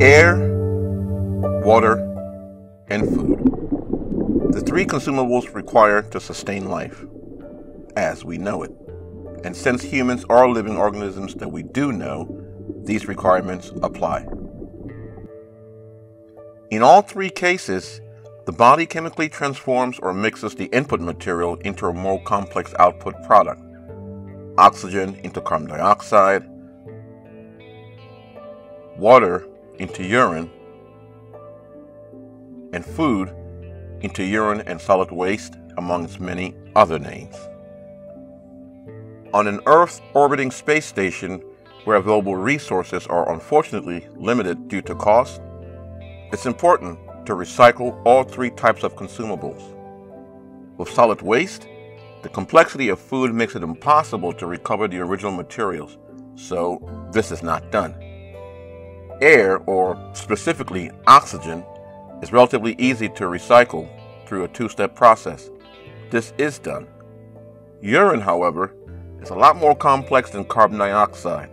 air, water, and food. The three consumables required to sustain life, as we know it. And since humans are living organisms that we do know, these requirements apply. In all three cases, the body chemically transforms or mixes the input material into a more complex output product oxygen into carbon dioxide, water into urine, and food into urine and solid waste, among its many other names. On an Earth orbiting space station where available resources are unfortunately limited due to cost, it's important to recycle all three types of consumables. With solid waste, the complexity of food makes it impossible to recover the original materials, so this is not done. Air, or specifically oxygen, is relatively easy to recycle through a two step process. This is done. Urine, however, is a lot more complex than carbon dioxide.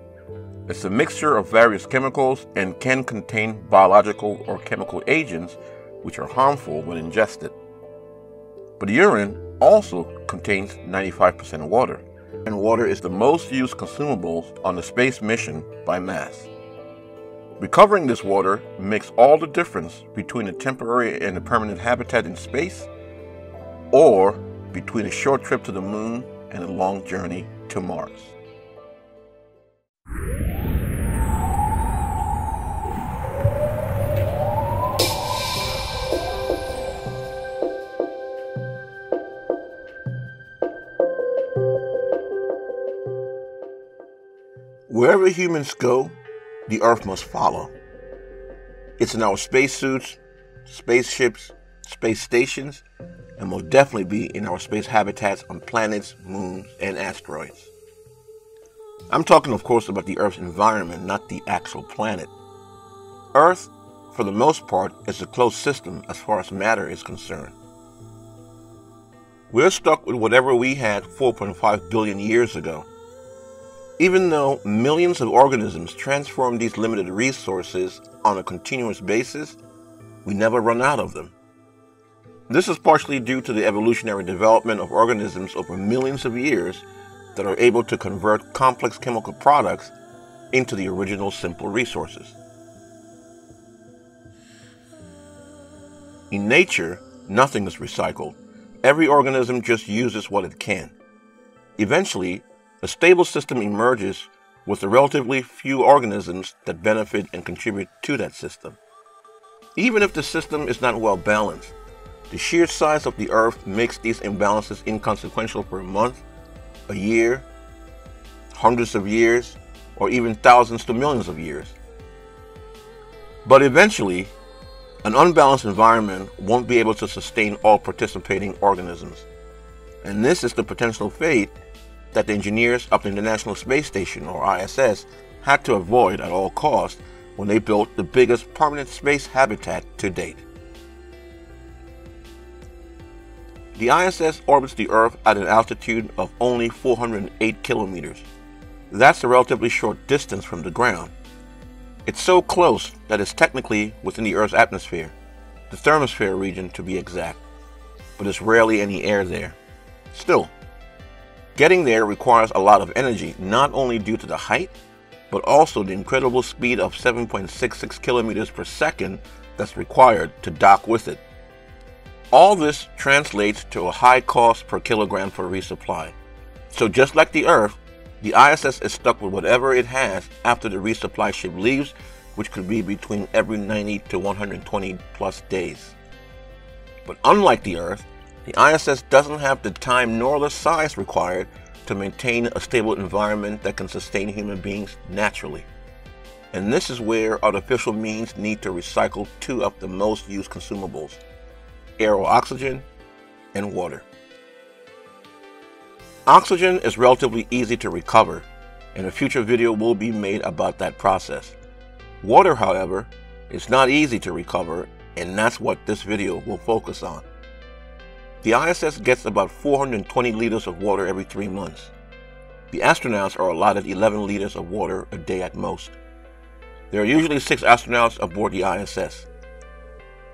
It's a mixture of various chemicals and can contain biological or chemical agents which are harmful when ingested. But urine also contains 95% water, and water is the most used consumable on the space mission by mass. Recovering this water makes all the difference between a temporary and a permanent habitat in space, or between a short trip to the moon and a long journey to Mars. Wherever humans go, the Earth must follow. It's in our spacesuits, spaceships, space stations, and will definitely be in our space habitats on planets, moons, and asteroids. I'm talking, of course, about the Earth's environment, not the actual planet. Earth, for the most part, is a closed system as far as matter is concerned. We're stuck with whatever we had 4.5 billion years ago. Even though millions of organisms transform these limited resources on a continuous basis, we never run out of them. This is partially due to the evolutionary development of organisms over millions of years that are able to convert complex chemical products into the original simple resources. In nature, nothing is recycled. Every organism just uses what it can. Eventually, a stable system emerges with the relatively few organisms that benefit and contribute to that system. Even if the system is not well balanced, the sheer size of the Earth makes these imbalances inconsequential for a month, a year, hundreds of years, or even thousands to millions of years. But eventually, an unbalanced environment won't be able to sustain all participating organisms. And this is the potential fate that the engineers of the International Space Station, or ISS, had to avoid at all costs when they built the biggest permanent space habitat to date. The ISS orbits the Earth at an altitude of only 408 kilometers. That's a relatively short distance from the ground. It's so close that it's technically within the Earth's atmosphere, the thermosphere region to be exact, but there's rarely any air there. Still, Getting there requires a lot of energy, not only due to the height, but also the incredible speed of 7.66 kilometers per second that's required to dock with it. All this translates to a high cost per kilogram for resupply. So just like the Earth, the ISS is stuck with whatever it has after the resupply ship leaves, which could be between every 90 to 120 plus days. But unlike the Earth, the ISS doesn't have the time nor the size required to maintain a stable environment that can sustain human beings naturally. And this is where artificial means need to recycle two of the most used consumables air or oxygen and water. Oxygen is relatively easy to recover, and a future video will be made about that process. Water, however, is not easy to recover, and that's what this video will focus on. The ISS gets about 420 liters of water every three months. The astronauts are allotted 11 liters of water a day at most. There are usually six astronauts aboard the ISS.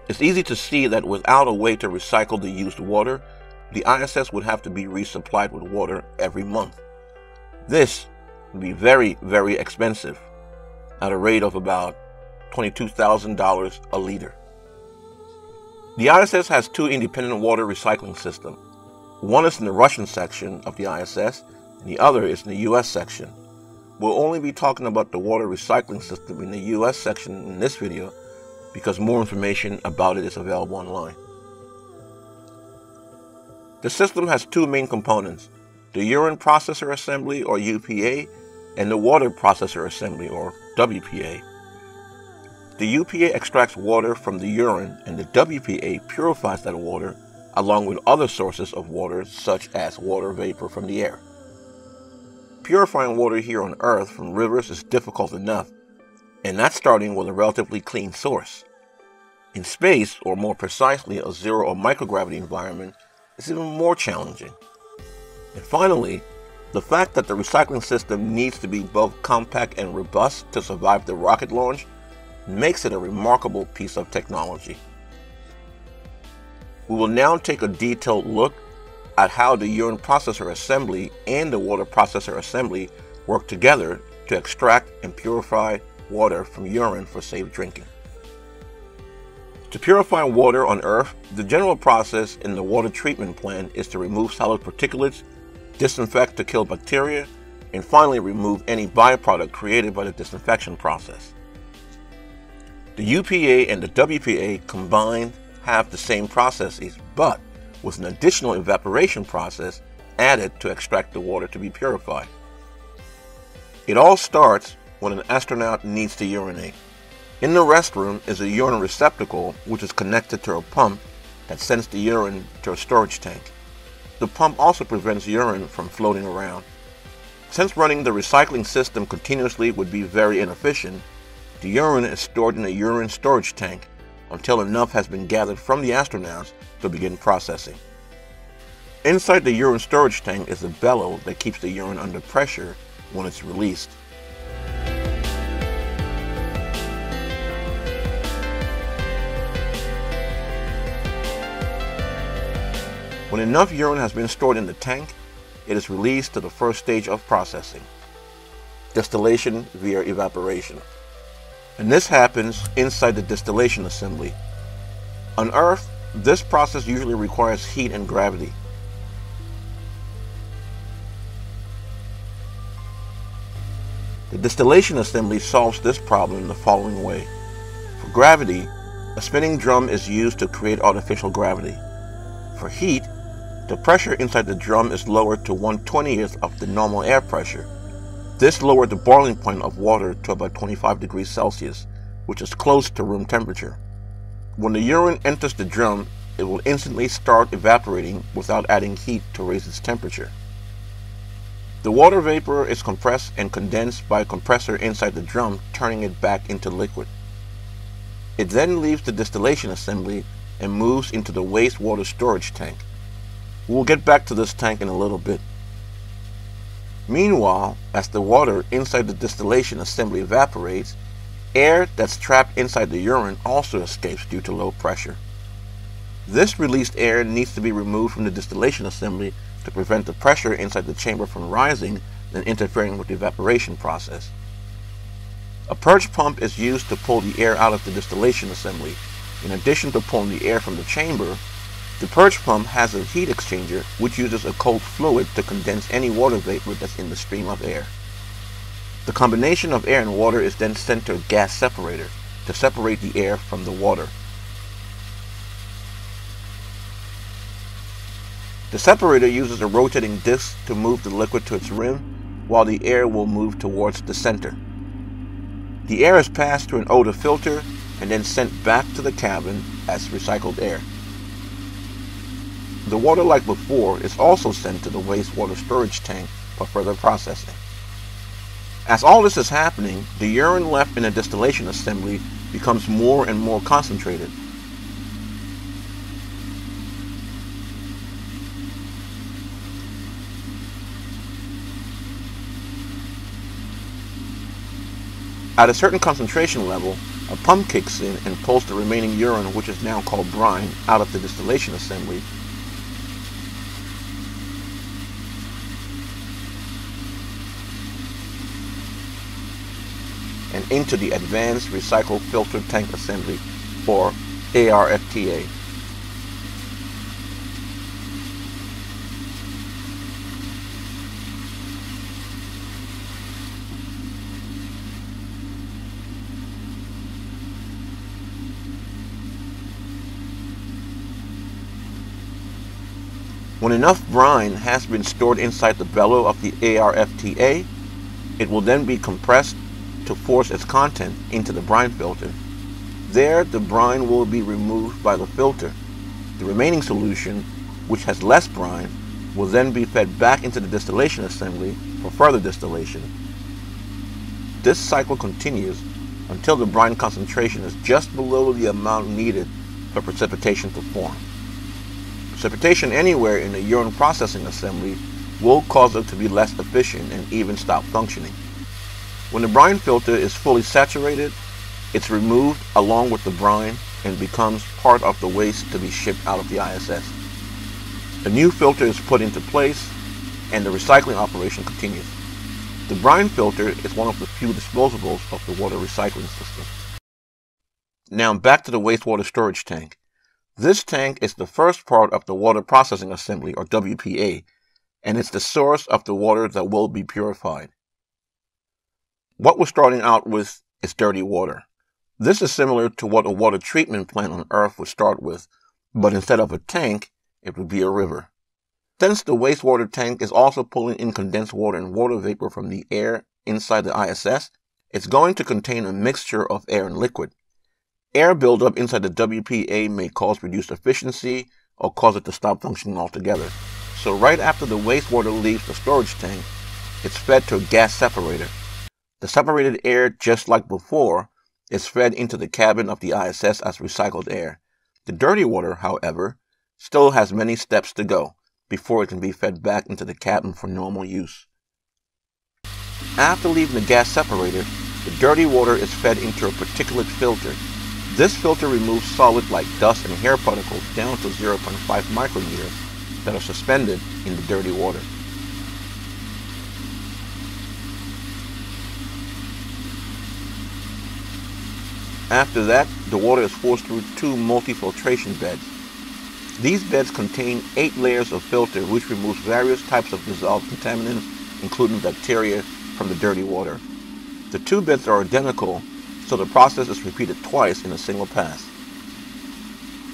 It's easy to see that without a way to recycle the used water, the ISS would have to be resupplied with water every month. This would be very, very expensive at a rate of about $22,000 a liter. The ISS has two independent water recycling systems. One is in the Russian section of the ISS, and the other is in the US section. We'll only be talking about the water recycling system in the US section in this video because more information about it is available online. The system has two main components, the urine processor assembly or UPA and the water processor assembly or WPA. The UPA extracts water from the urine and the WPA purifies that water along with other sources of water such as water vapor from the air. Purifying water here on Earth from rivers is difficult enough, and that's starting with a relatively clean source. In space, or more precisely a zero or microgravity environment, is even more challenging. And finally, the fact that the recycling system needs to be both compact and robust to survive the rocket launch makes it a remarkable piece of technology. We will now take a detailed look at how the urine processor assembly and the water processor assembly work together to extract and purify water from urine for safe drinking. To purify water on Earth, the general process in the water treatment plant is to remove solid particulates, disinfect to kill bacteria, and finally remove any byproduct created by the disinfection process. The UPA and the WPA combined have the same processes, but with an additional evaporation process added to extract the water to be purified. It all starts when an astronaut needs to urinate. In the restroom is a urine receptacle which is connected to a pump that sends the urine to a storage tank. The pump also prevents urine from floating around. Since running the recycling system continuously would be very inefficient, the urine is stored in a urine storage tank until enough has been gathered from the astronauts to begin processing. Inside the urine storage tank is a bellow that keeps the urine under pressure when it's released. When enough urine has been stored in the tank, it is released to the first stage of processing, distillation via evaporation and this happens inside the distillation assembly. On Earth, this process usually requires heat and gravity. The distillation assembly solves this problem in the following way. For gravity, a spinning drum is used to create artificial gravity. For heat, the pressure inside the drum is lowered to 1 20th of the normal air pressure this lowered the boiling point of water to about 25 degrees Celsius, which is close to room temperature. When the urine enters the drum, it will instantly start evaporating without adding heat to raise its temperature. The water vapor is compressed and condensed by a compressor inside the drum, turning it back into liquid. It then leaves the distillation assembly and moves into the wastewater storage tank. We'll get back to this tank in a little bit. Meanwhile, as the water inside the distillation assembly evaporates, air that's trapped inside the urine also escapes due to low pressure. This released air needs to be removed from the distillation assembly to prevent the pressure inside the chamber from rising and interfering with the evaporation process. A purge pump is used to pull the air out of the distillation assembly. In addition to pulling the air from the chamber, the purge pump has a heat exchanger which uses a cold fluid to condense any water vapor that's in the stream of air. The combination of air and water is then sent to a gas separator to separate the air from the water. The separator uses a rotating disc to move the liquid to its rim while the air will move towards the center. The air is passed through an odor filter and then sent back to the cabin as recycled air. The water, like before, is also sent to the wastewater storage tank for further processing. As all this is happening, the urine left in the distillation assembly becomes more and more concentrated. At a certain concentration level, a pump kicks in and pulls the remaining urine, which is now called brine, out of the distillation assembly into the Advanced Recycle Filter Tank Assembly, or ARFTA. When enough brine has been stored inside the bellow of the ARFTA, it will then be compressed to force its content into the brine filter. There, the brine will be removed by the filter. The remaining solution, which has less brine, will then be fed back into the distillation assembly for further distillation. This cycle continues until the brine concentration is just below the amount needed for precipitation to form. Precipitation anywhere in the urine processing assembly will cause it to be less efficient and even stop functioning. When the brine filter is fully saturated, it's removed along with the brine and becomes part of the waste to be shipped out of the ISS. A new filter is put into place and the recycling operation continues. The brine filter is one of the few disposables of the water recycling system. Now back to the wastewater storage tank. This tank is the first part of the Water Processing Assembly, or WPA, and it's the source of the water that will be purified. What we're starting out with is dirty water. This is similar to what a water treatment plant on Earth would start with, but instead of a tank, it would be a river. Since the wastewater tank is also pulling in condensed water and water vapor from the air inside the ISS, it's going to contain a mixture of air and liquid. Air buildup inside the WPA may cause reduced efficiency or cause it to stop functioning altogether. So right after the wastewater leaves the storage tank, it's fed to a gas separator. The separated air, just like before, is fed into the cabin of the ISS as recycled air. The dirty water, however, still has many steps to go before it can be fed back into the cabin for normal use. After leaving the gas separator, the dirty water is fed into a particulate filter this filter removes solid like dust and hair particles down to 0.5 micrometers that are suspended in the dirty water. After that, the water is forced through two multi-filtration beds. These beds contain eight layers of filter which removes various types of dissolved contaminants, including bacteria, from the dirty water. The two beds are identical so the process is repeated twice in a single pass.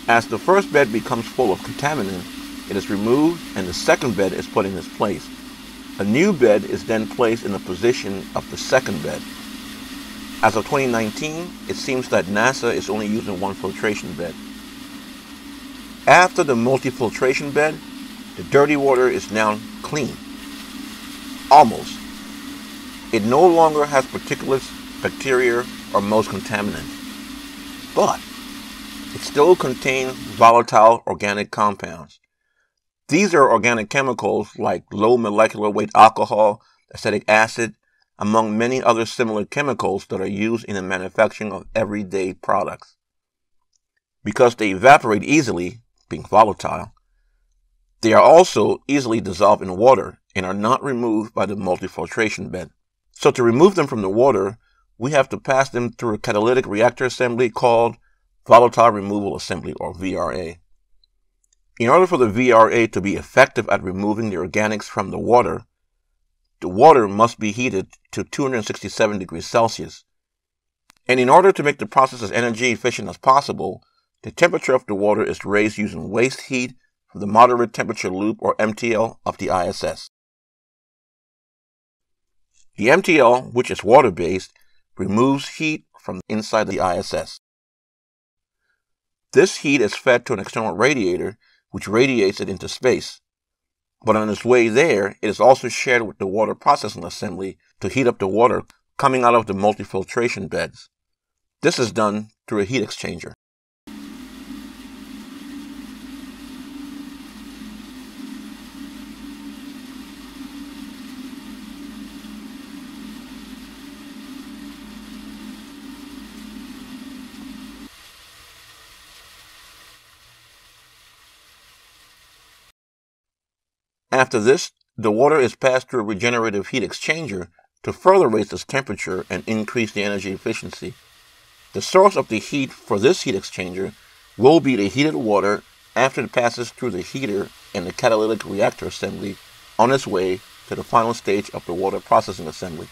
As the first bed becomes full of contaminant, it is removed and the second bed is put in its place. A new bed is then placed in the position of the second bed. As of 2019, it seems that NASA is only using one filtration bed. After the multi-filtration bed, the dirty water is now clean. Almost. It no longer has particulates, bacteria, or most contaminants. But it still contains volatile organic compounds. These are organic chemicals like low molecular weight alcohol, acetic acid, among many other similar chemicals that are used in the manufacturing of everyday products. Because they evaporate easily, being volatile, they are also easily dissolved in water and are not removed by the multifiltration bed. So to remove them from the water, we have to pass them through a catalytic reactor assembly called Volatile Removal Assembly, or VRA. In order for the VRA to be effective at removing the organics from the water, the water must be heated to 267 degrees Celsius. And in order to make the process as energy efficient as possible, the temperature of the water is raised using waste heat from the moderate temperature loop, or MTL, of the ISS. The MTL, which is water based, removes heat from inside the ISS. This heat is fed to an external radiator, which radiates it into space. But on its way there, it is also shared with the water processing assembly to heat up the water coming out of the multifiltration beds. This is done through a heat exchanger. After this, the water is passed through a regenerative heat exchanger to further raise its temperature and increase the energy efficiency. The source of the heat for this heat exchanger will be the heated water after it passes through the heater and the catalytic reactor assembly on its way to the final stage of the water processing assembly.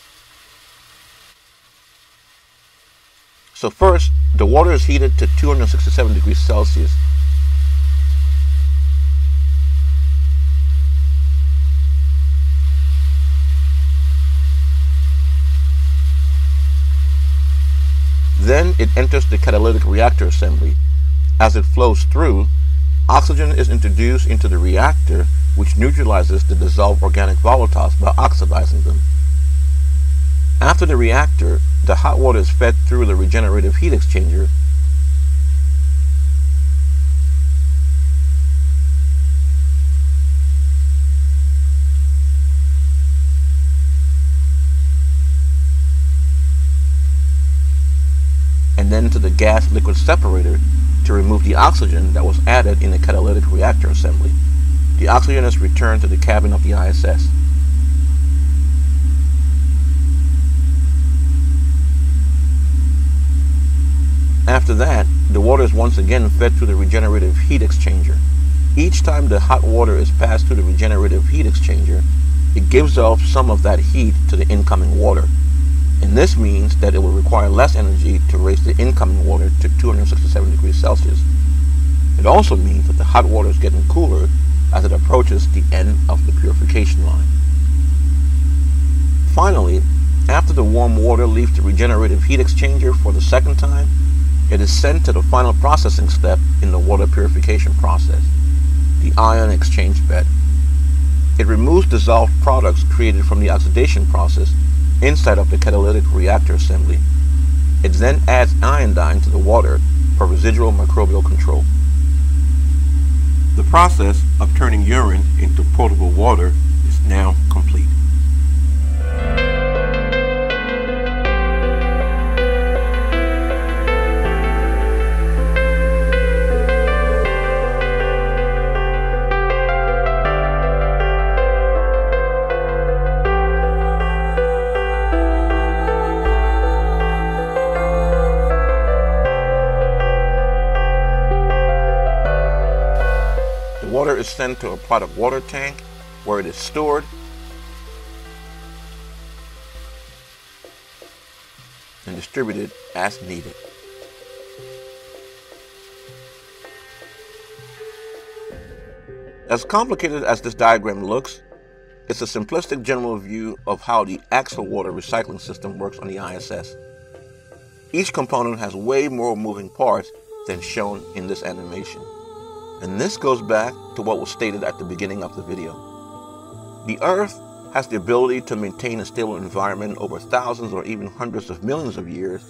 So first, the water is heated to 267 degrees Celsius. Then it enters the catalytic reactor assembly. As it flows through, oxygen is introduced into the reactor which neutralizes the dissolved organic volatiles by oxidizing them. After the reactor, the hot water is fed through the regenerative heat exchanger then to the gas liquid separator to remove the oxygen that was added in the catalytic reactor assembly. The oxygen is returned to the cabin of the ISS. After that, the water is once again fed through the regenerative heat exchanger. Each time the hot water is passed through the regenerative heat exchanger, it gives off some of that heat to the incoming water. And this means that it will require less energy to raise the incoming water to 267 degrees Celsius. It also means that the hot water is getting cooler as it approaches the end of the purification line. Finally, after the warm water leaves the regenerative heat exchanger for the second time, it is sent to the final processing step in the water purification process, the ion exchange bed. It removes dissolved products created from the oxidation process inside of the catalytic reactor assembly. It then adds iodine to the water for residual microbial control. The process of turning urine into potable water is now complete. Is sent to a product water tank where it is stored and distributed as needed. As complicated as this diagram looks, it's a simplistic general view of how the actual water recycling system works on the ISS. Each component has way more moving parts than shown in this animation. And this goes back to what was stated at the beginning of the video. The Earth has the ability to maintain a stable environment over thousands or even hundreds of millions of years,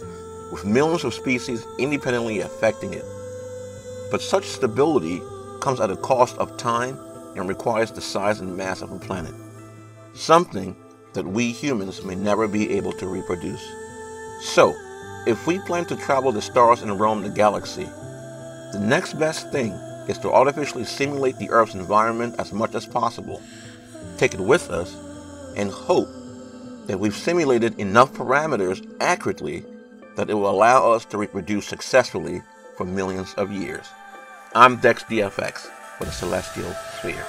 with millions of species independently affecting it. But such stability comes at a cost of time and requires the size and mass of a planet, something that we humans may never be able to reproduce. So, if we plan to travel the stars and roam the galaxy, the next best thing is to artificially simulate the Earth's environment as much as possible, take it with us, and hope that we've simulated enough parameters accurately that it will allow us to reproduce successfully for millions of years. I'm Dex DFX for the Celestial Sphere.